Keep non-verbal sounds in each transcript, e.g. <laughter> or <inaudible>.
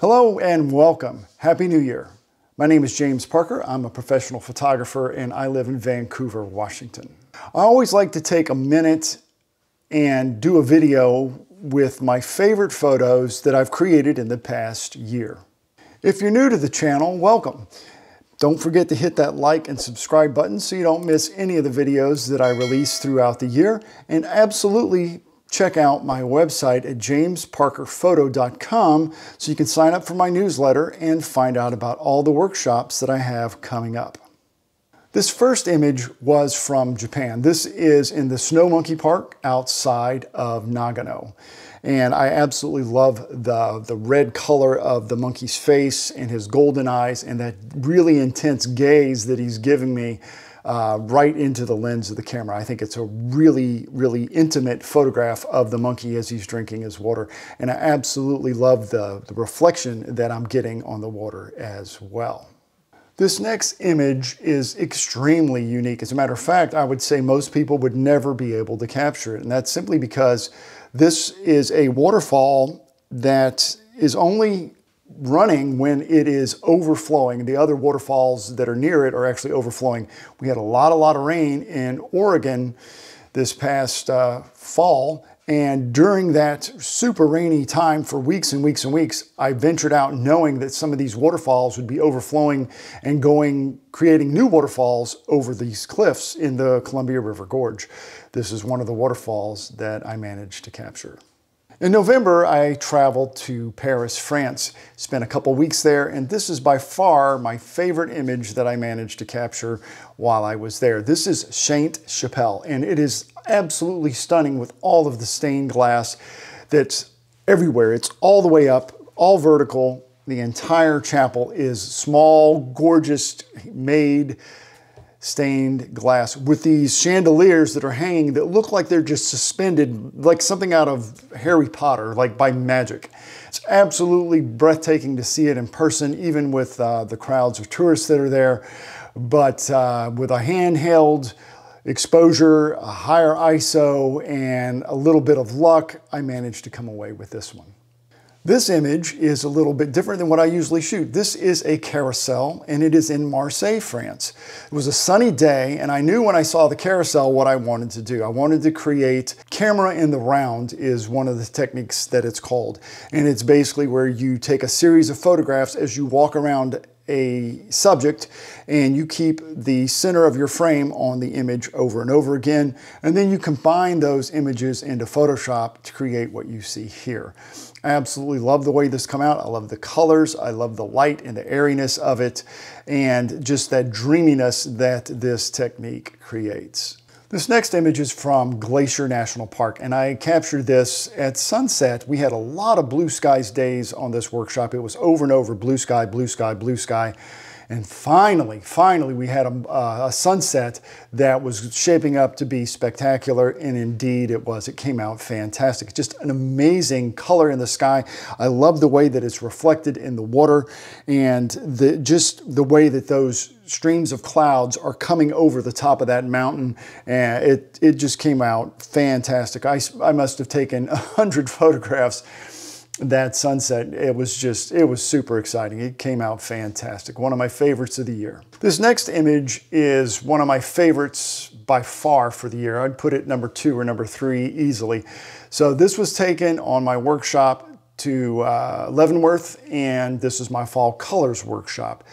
Hello and welcome. Happy New Year. My name is James Parker. I'm a professional photographer and I live in Vancouver, Washington. I always like to take a minute and do a video with my favorite photos that I've created in the past year. If you're new to the channel, welcome. Don't forget to hit that like and subscribe button so you don't miss any of the videos that I release throughout the year. And absolutely check out my website at jamesparkerphoto.com so you can sign up for my newsletter and find out about all the workshops that I have coming up. This first image was from Japan. This is in the Snow Monkey Park outside of Nagano. And I absolutely love the, the red color of the monkey's face and his golden eyes and that really intense gaze that he's giving me uh, right into the lens of the camera. I think it's a really, really intimate photograph of the monkey as he's drinking his water. And I absolutely love the, the reflection that I'm getting on the water as well. This next image is extremely unique. As a matter of fact, I would say most people would never be able to capture it. And that's simply because this is a waterfall that is only running when it is overflowing. The other waterfalls that are near it are actually overflowing. We had a lot, a lot of rain in Oregon this past uh, fall. And during that super rainy time for weeks and weeks and weeks, I ventured out knowing that some of these waterfalls would be overflowing and going, creating new waterfalls over these cliffs in the Columbia River Gorge. This is one of the waterfalls that I managed to capture. In November, I traveled to Paris, France, spent a couple weeks there, and this is by far my favorite image that I managed to capture while I was there. This is Sainte Chapelle, and it is absolutely stunning with all of the stained glass that's everywhere. It's all the way up, all vertical. The entire chapel is small, gorgeous, made stained glass with these chandeliers that are hanging that look like they're just suspended like something out of Harry Potter, like by magic. It's absolutely breathtaking to see it in person, even with uh, the crowds of tourists that are there. But uh, with a handheld exposure, a higher ISO, and a little bit of luck, I managed to come away with this one. This image is a little bit different than what I usually shoot. This is a carousel and it is in Marseille, France. It was a sunny day and I knew when I saw the carousel what I wanted to do. I wanted to create camera in the round is one of the techniques that it's called. And it's basically where you take a series of photographs as you walk around a subject and you keep the center of your frame on the image over and over again. And then you combine those images into Photoshop to create what you see here. I absolutely love the way this come out. I love the colors. I love the light and the airiness of it and just that dreaminess that this technique creates. This next image is from Glacier National Park, and I captured this at sunset. We had a lot of blue skies days on this workshop. It was over and over, blue sky, blue sky, blue sky. And finally, finally, we had a, uh, a, sunset that was shaping up to be spectacular, and indeed it was. It came out fantastic. Just an amazing color in the sky. I love the way that it's reflected in the water, and the, just the way that those streams of clouds are coming over the top of that mountain. And it, it just came out fantastic. I, I must have taken a hundred <laughs> photographs that sunset, it was just, it was super exciting. It came out fantastic. One of my favorites of the year. This next image is one of my favorites by far for the year. I'd put it number two or number three easily. So this was taken on my workshop to uh, Leavenworth, and this is my fall colors workshop.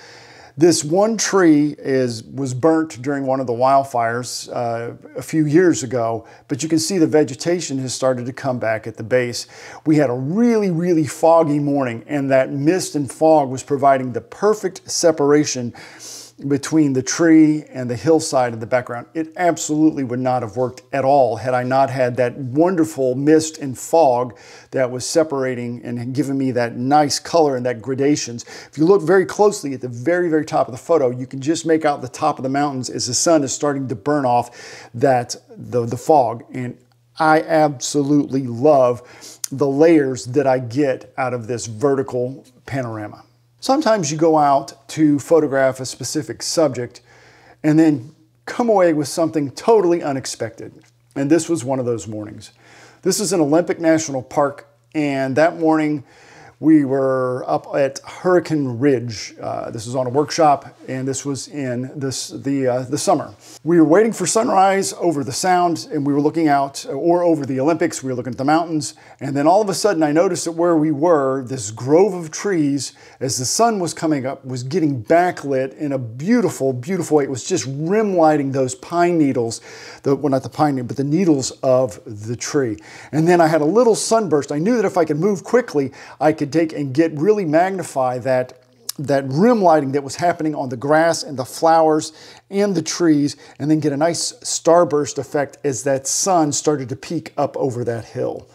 This one tree is was burnt during one of the wildfires uh, a few years ago, but you can see the vegetation has started to come back at the base. We had a really, really foggy morning, and that mist and fog was providing the perfect separation between the tree and the hillside in the background. It absolutely would not have worked at all had I not had that wonderful mist and fog that was separating and giving me that nice color and that gradations. If you look very closely at the very, very top of the photo, you can just make out the top of the mountains as the sun is starting to burn off that the, the fog. And I absolutely love the layers that I get out of this vertical panorama. Sometimes you go out to photograph a specific subject and then come away with something totally unexpected. And this was one of those mornings. This is an Olympic National Park, and that morning we were up at Hurricane Ridge. Uh, this was on a workshop, and this was in this the uh, the summer. We were waiting for sunrise over the Sound, and we were looking out, or over the Olympics. We were looking at the mountains, and then all of a sudden, I noticed that where we were, this grove of trees, as the sun was coming up, was getting backlit in a beautiful, beautiful way. It was just rim lighting those pine needles, the well, not the pine needle, but the needles of the tree. And then I had a little sunburst. I knew that if I could move quickly, I could could take and get really magnify that that rim lighting that was happening on the grass and the flowers and the trees, and then get a nice starburst effect as that sun started to peak up over that hill.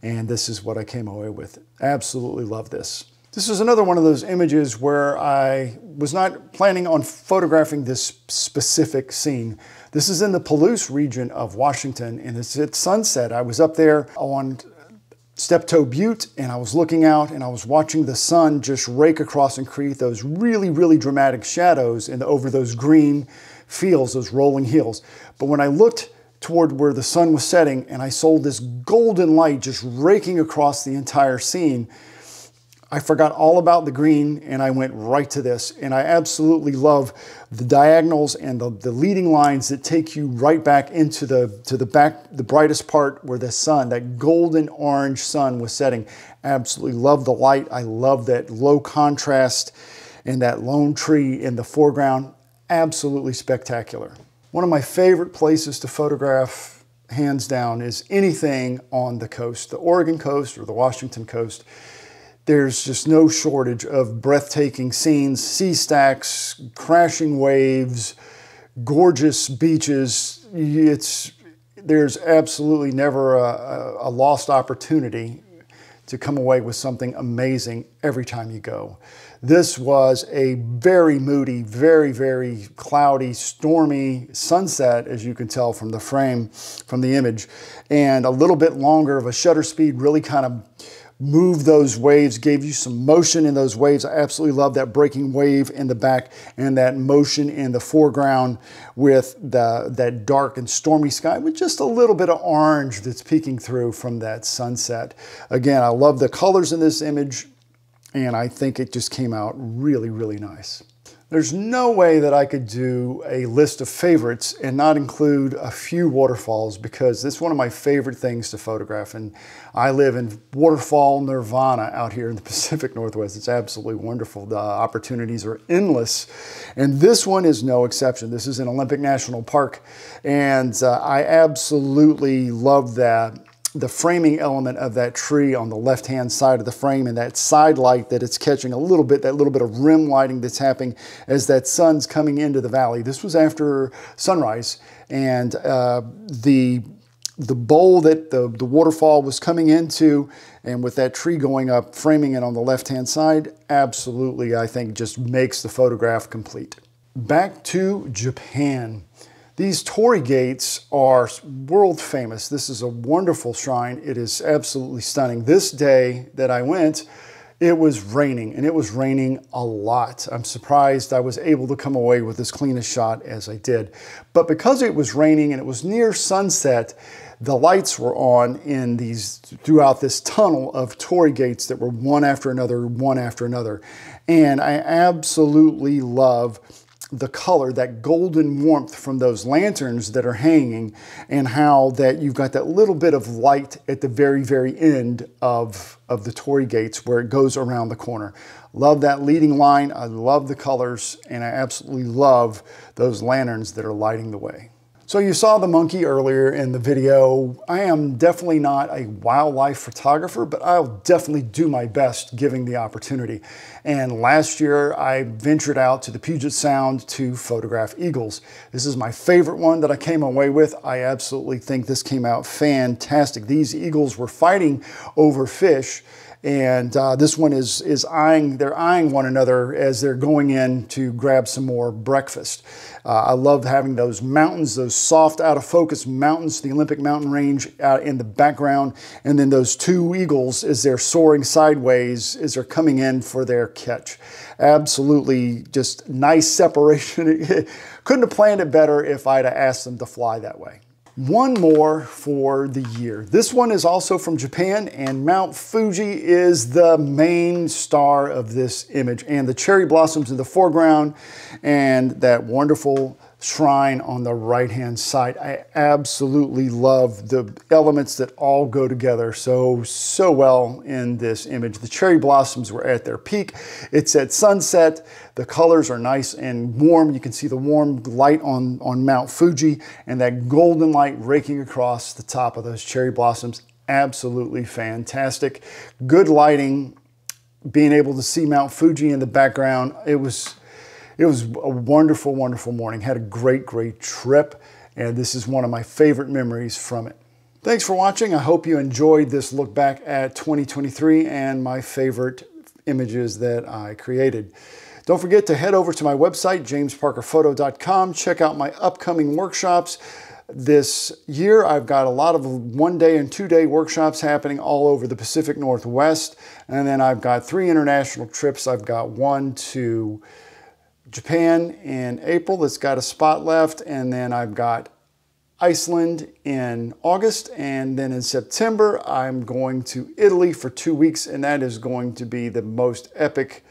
And this is what I came away with. Absolutely love this. This is another one of those images where I was not planning on photographing this specific scene. This is in the Palouse region of Washington, and it's at sunset. I was up there on Steptoe Butte and I was looking out and I was watching the sun just rake across and create those really, really dramatic shadows in over those green fields, those rolling hills. But when I looked toward where the sun was setting and I saw this golden light just raking across the entire scene, I forgot all about the green and I went right to this. And I absolutely love the diagonals and the, the leading lines that take you right back into the, to the back, the brightest part where the sun, that golden orange sun was setting. Absolutely love the light. I love that low contrast and that lone tree in the foreground. Absolutely spectacular. One of my favorite places to photograph hands down is anything on the coast, the Oregon coast or the Washington coast there's just no shortage of breathtaking scenes, sea stacks, crashing waves, gorgeous beaches. It's, there's absolutely never a, a, lost opportunity to come away with something amazing every time you go. This was a very moody, very, very cloudy, stormy sunset, as you can tell from the frame, from the image, and a little bit longer of a shutter speed really kind of moved those waves, gave you some motion in those waves. I absolutely love that breaking wave in the back and that motion in the foreground with the, that dark and stormy sky with just a little bit of orange that's peeking through from that sunset. Again, I love the colors in this image and I think it just came out really, really nice. There's no way that I could do a list of favorites and not include a few waterfalls because it's one of my favorite things to photograph. And I live in waterfall nirvana out here in the <laughs> Pacific Northwest. It's absolutely wonderful. The opportunities are endless. And this one is no exception. This is in Olympic National Park. And uh, I absolutely love that the framing element of that tree on the left-hand side of the frame and that side light that it's catching a little bit, that little bit of rim lighting that's happening as that sun's coming into the valley. This was after sunrise and uh, the the bowl that the, the waterfall was coming into and with that tree going up, framing it on the left-hand side, absolutely, I think just makes the photograph complete. Back to Japan. These torii gates are world famous. This is a wonderful shrine. It is absolutely stunning. This day that I went, it was raining and it was raining a lot. I'm surprised I was able to come away with as clean a shot as I did. But because it was raining and it was near sunset, the lights were on in these throughout this tunnel of torii gates that were one after another, one after another. And I absolutely love the color, that golden warmth from those lanterns that are hanging and how that you've got that little bit of light at the very, very end of, of the torii gates where it goes around the corner. Love that leading line. I love the colors and I absolutely love those lanterns that are lighting the way. So you saw the monkey earlier in the video. I am definitely not a wildlife photographer, but I'll definitely do my best giving the opportunity. And last year I ventured out to the Puget Sound to photograph eagles. This is my favorite one that I came away with. I absolutely think this came out fantastic. These eagles were fighting over fish and uh, this one is, is eyeing, they're eyeing one another as they're going in to grab some more breakfast. Uh, I love having those mountains, those soft out of focus mountains, the Olympic mountain range out in the background, and then those two eagles as they're soaring sideways as they're coming in for their catch. Absolutely just nice separation. <laughs> Couldn't have planned it better if I'd have asked them to fly that way. One more for the year. This one is also from Japan and Mount Fuji is the main star of this image and the cherry blossoms in the foreground and that wonderful shrine on the right hand side. I absolutely love the elements that all go together so, so well in this image. The cherry blossoms were at their peak. It's at sunset. The colors are nice and warm. You can see the warm light on, on Mount Fuji and that golden light raking across the top of those cherry blossoms. Absolutely fantastic. Good lighting, being able to see Mount Fuji in the background. It was it was a wonderful, wonderful morning. Had a great, great trip, and this is one of my favorite memories from it. Thanks for watching. I hope you enjoyed this look back at 2023 and my favorite images that I created. Don't forget to head over to my website, jamesparkerphoto.com. Check out my upcoming workshops. This year, I've got a lot of one day and two day workshops happening all over the Pacific Northwest. And then I've got three international trips. I've got one to Japan in April that's got a spot left, and then I've got Iceland in August, and then in September I'm going to Italy for two weeks, and that is going to be the most epic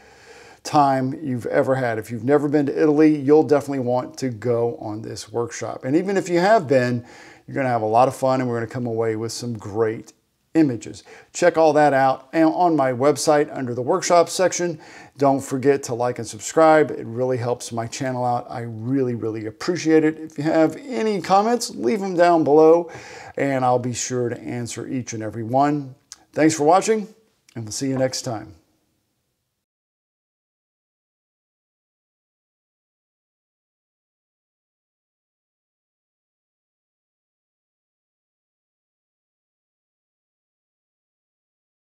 time you've ever had. If you've never been to Italy, you'll definitely want to go on this workshop. And even if you have been, you're going to have a lot of fun, and we're going to come away with some great images. Check all that out on my website under the workshop section. Don't forget to like and subscribe. It really helps my channel out. I really, really appreciate it. If you have any comments, leave them down below and I'll be sure to answer each and every one. Thanks for watching and we'll see you next time.